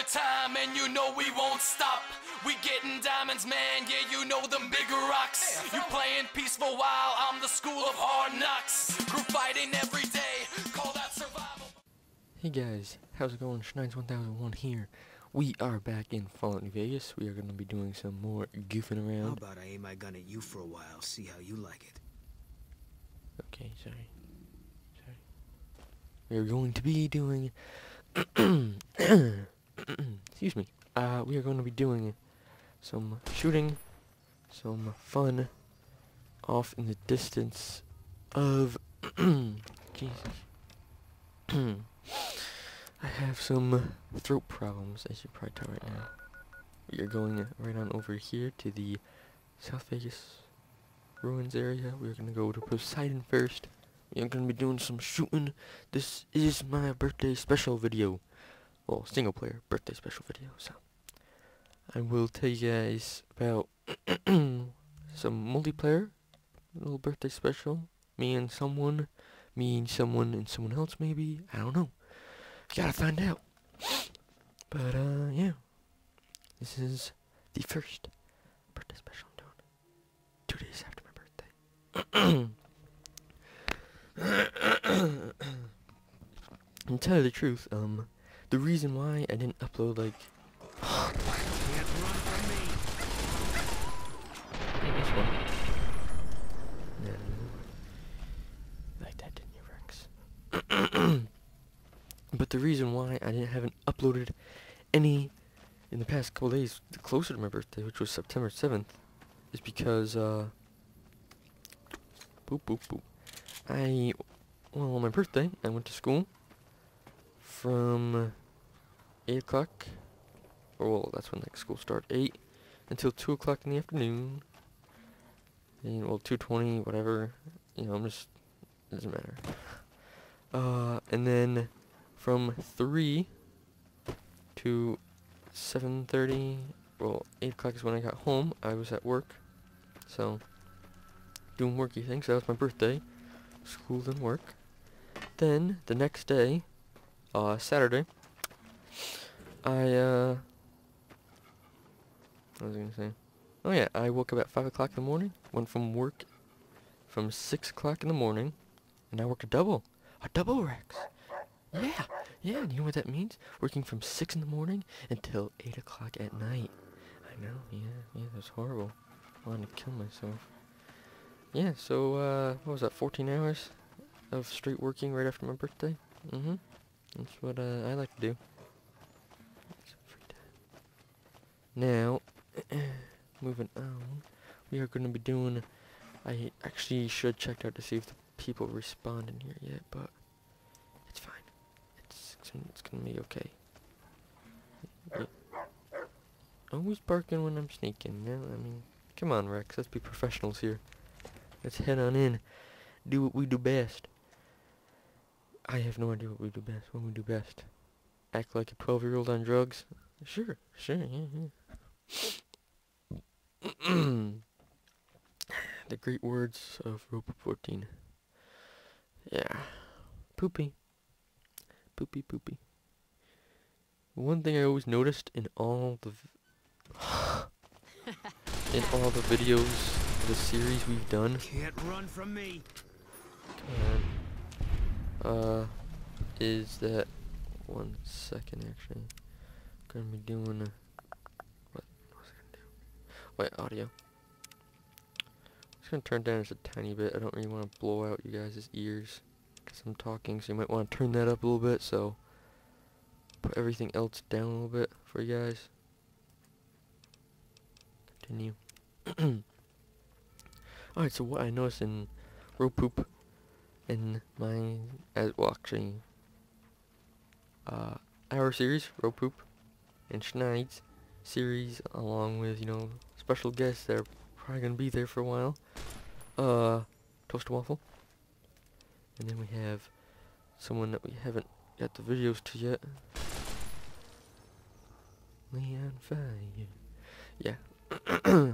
the time, and you know we won't stop. We getting diamonds, man, yeah, you know them bigger rocks. You playing peaceful while I'm the school of hard knocks. Group fighting every day, call that survival. Hey guys, how's it going? Schneids1001 here. We are back in Fallout New Vegas. We are going to be doing some more goofing around. How around. about I aim my gun at you for a while, see how you like it? Okay, sorry. Sorry. We are going to be doing... Excuse me. Uh, we are going to be doing some shooting, some fun, off in the distance of... Jesus. I have some throat problems, as you probably tell right now. We are going right on over here to the South Vegas ruins area. We're gonna go to Poseidon first. We are gonna be doing some shooting. This is my birthday special video. Well, single player birthday special video, so I will tell you guys about some multiplayer little birthday special. Me and someone, me and someone and someone else maybe. I don't know. Gotta find out. But uh yeah. This is the first birthday special I'm doing. Two days after my birthday. and tell you the truth, um, the reason why I didn't upload like Can't run from me! Hey, this one. No. Like that, didn't you, Rex? but the reason why I didn't haven't uploaded any in the past couple days closer to my birthday, which was September 7th, is because, uh, boop, boop, boop. I, well, on my birthday, I went to school from 8 o'clock, or well, that's when like school started, 8 until 2 o'clock in the afternoon. And, well, 2.20, whatever, you know, I'm just, it doesn't matter. Uh, and then from 3 to 7.30, well, 8 o'clock is when I got home. I was at work, so, doing worky things. That was my birthday. School and work. Then, the next day, uh, Saturday, I, uh, what was I gonna say? Oh yeah, I woke up at 5 o'clock in the morning, went from work from 6 o'clock in the morning, and I worked a double. A double Rex. Yeah, yeah, and you know what that means? Working from 6 in the morning until 8 o'clock at night. I know, yeah, yeah, that's horrible. I wanted to kill myself. Yeah, so, uh, what was that, 14 hours of straight working right after my birthday? Mm-hmm. That's what, uh, I like to do. Some free time. Now, moving on, we are going to be doing, I actually should check out to see if the people respond in here yet, but it's fine. It's, it's, gonna- be okay. Yeah. Always barking when I'm sneaking, yeah, I mean, come on Rex, let's be professionals here. Let's head on in, do what we do best. I have no idea what we do best, what we do best. Act like a 12 year old on drugs? Sure, sure, yeah, yeah. the great words of Rope 14. Yeah. Poopy. Poopy poopy. One thing I always noticed in all the in all the videos, the series we've done, Can't run from me! come on, uh, is that one second actually. Gonna be doing a, what was I gonna do? Wait, audio. Just gonna turn down just a tiny bit. I don't really want to blow out you guys' ears because I'm talking, so you might want to turn that up a little bit. So put everything else down a little bit for you guys. Continue. Alright, so what I noticed in Ropoop in my, as well actually, uh, our series, Ropoop, and Schneid's series, along with, you know, special guests that are probably gonna be there for a while. Uh, Toast Waffle. And then we have someone that we haven't got the videos to yet. Leon Fire. Yeah.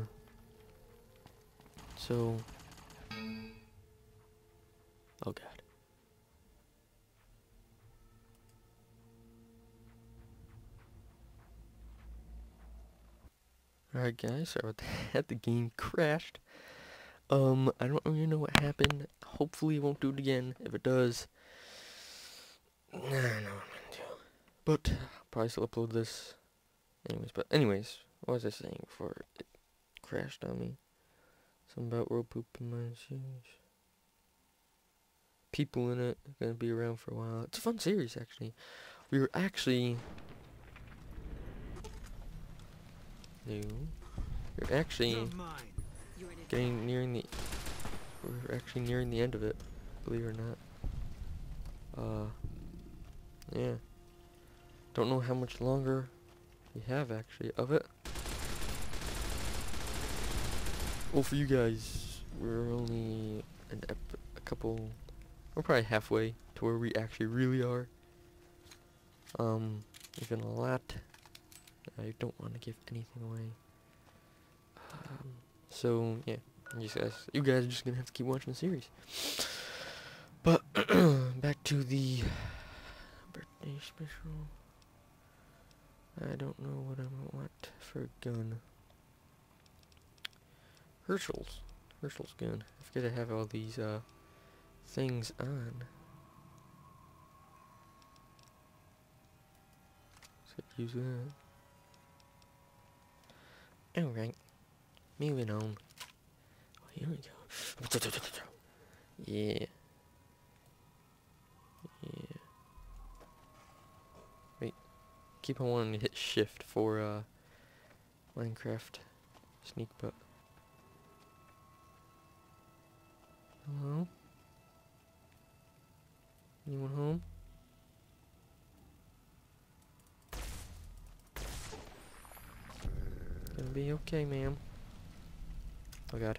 so. Oh god. Alright guys, sorry about that. The game crashed. Um, I don't really know what happened. Hopefully it won't do it again. If it does, I don't know what I'm gonna do. But I'll probably still upload this. Anyways, but anyways, what was I saying before it crashed on me? Something about Ropoop in my shoes. People in it gonna be around for a while. It's a fun series actually. We were actually No. We're actually getting nearing the we're actually nearing the end of it, believe it or not. Uh yeah. Don't know how much longer we have actually of it. Well for you guys, we're only an ep- a couple we're probably halfway to where we actually really are. Um, even a lot. I don't want to give anything away. Um, so yeah, you guys, you guys are just gonna have to keep watching the series. But back to the birthday special. I don't know what I want for a gun. Herschel's. Herschel's gun. I forget I have all these uh things on. Use that. Alright. Moving on. Oh, here we go. Yeah. Yeah. Wait. Keep on wanting to hit shift for uh Minecraft sneak but Hello? Anyone home? Be okay, ma'am. Oh god.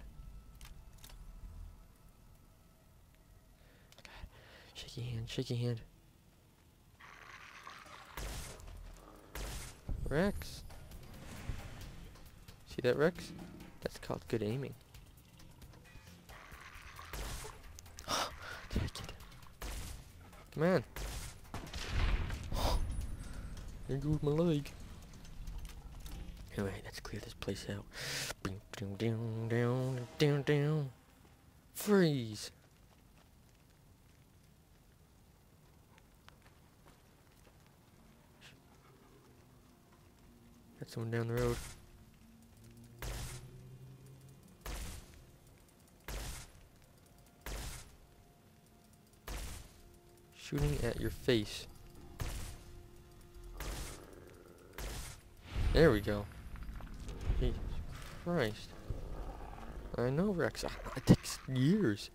God. Shake your hand, shake your hand. Rex. See that, Rex? That's called good aiming. Did I it? Come on. There goes my leg. Alright, let's clear this place out. Down, down, down, down, down. Freeze. Got someone down the road. Shooting at your face. There we go. Christ. I know, Rex. ah, It takes years.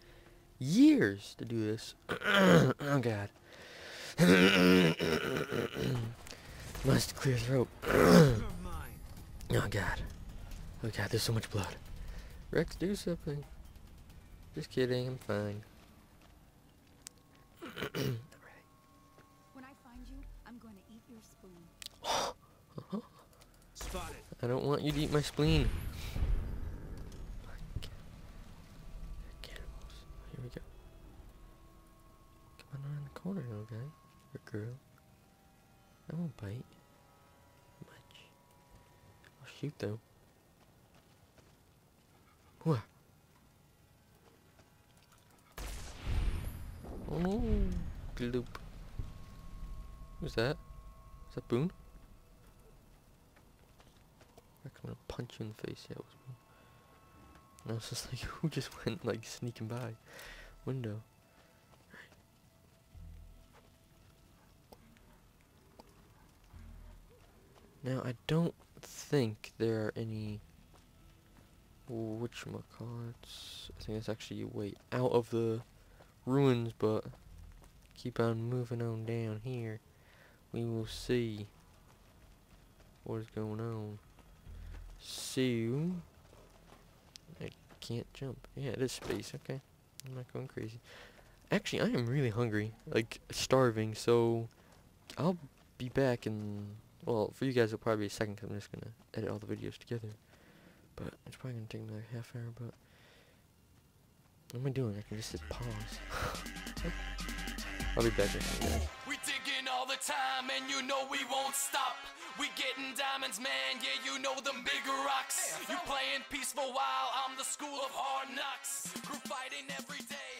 Years to do this. oh, God. Must clear throat. Oh, God. Oh, God, there's so much blood. Rex, do something. Just kidding, I'm fine. When I find you, I'm going to eat your spoon. I don't want you to eat my spleen. Cannibals. Here we go. Come on around the corner, little guy. Or girl. I won't bite. Much. I'll shoot though. What? Oh, gloop. Who's that? Is that Boone? I'm gonna punch you in the face. Yeah, it was Boone. And I was just like, who just went like sneaking by? Window. Now I don't think there are any whatchamacallits. I think it's actually way out of the ruins, but keep on moving on down here. We will see what is going on. So I can't jump. Yeah, it is space, okay. I'm not going crazy. Actually I am really hungry. Like starving, so I'll be back in well, for you guys it'll probably be a second because I'm just gonna edit all the videos together. But it's probably gonna take another half hour, but what am I doing? I can just hit pause. I'll be back a second, guys. We digging all the time, and you know we won't stop. We getting diamonds, man, yeah, you know them big rocks. You playing peaceful while I'm the school of hard knocks. Group fighting every day,